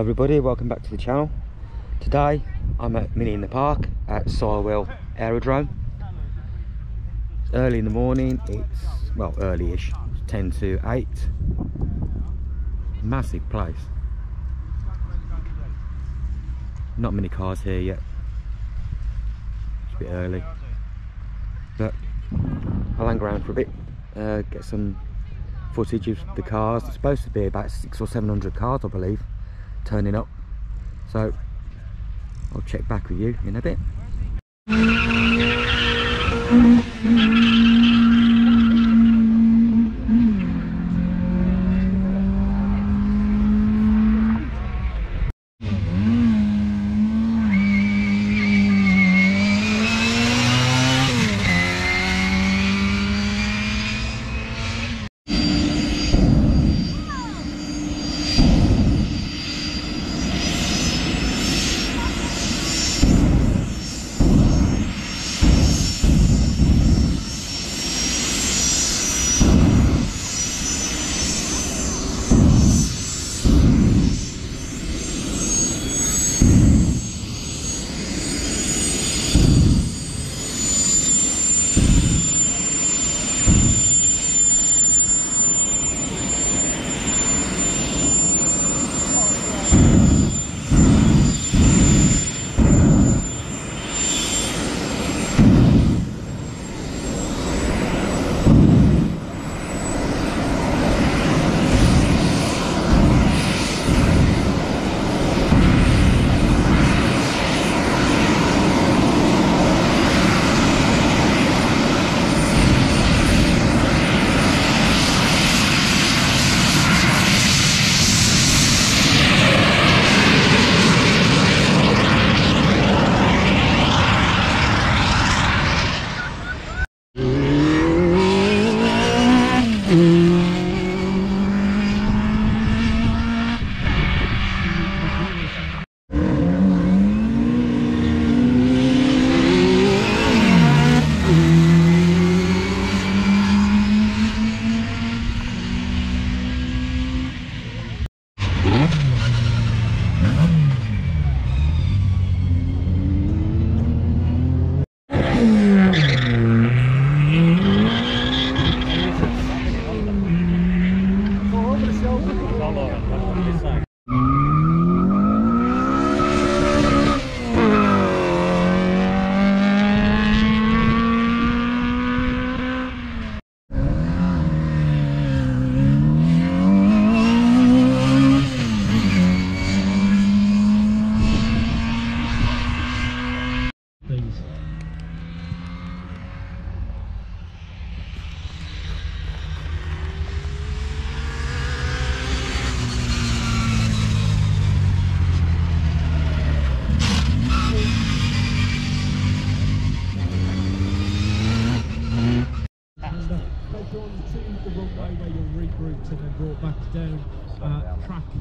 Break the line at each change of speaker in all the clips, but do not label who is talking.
Everybody, welcome back to the channel. Today I'm at Mini in the Park at Sywell Aerodrome. It's early in the morning, it's, well early-ish, 10 to 8. Massive place. Not many cars here yet. It's a bit early. But I'll hang around for a bit, uh, get some footage of the cars. It's supposed to be about six or seven hundred cars I believe turning up. So I'll check back with you in a bit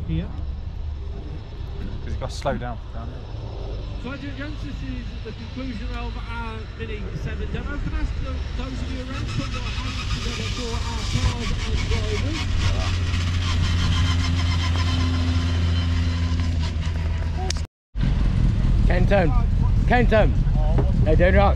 here.
Because you've got to slow down down there.
Sergeant Jones, this is the conclusion of our Mini 7 demo. Can I ask the, those of you around to put your hands together for our cars and drivers?
Kenton Kenton how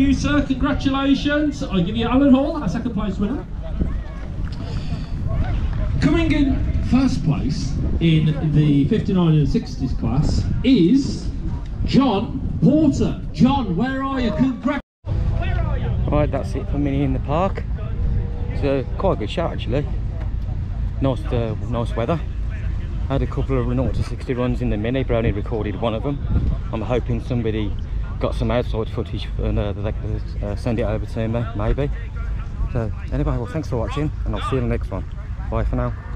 you right
congratulations. I give you Alan Hall, our second place winner. Coming in first place in the 59 and 60s class is John Porter. John, where are you? Congrats.
Right, that's it for Mini in the park. It's uh, quite a good shot actually. Nice, uh, nice weather. Had a couple of 0 to 60 runs in the Mini, but I only recorded one of them. I'm hoping somebody got some outside footage and uh, they could uh, send it over to me, maybe. So anyway, well thanks for watching and I'll see you in the next one. Bye for now.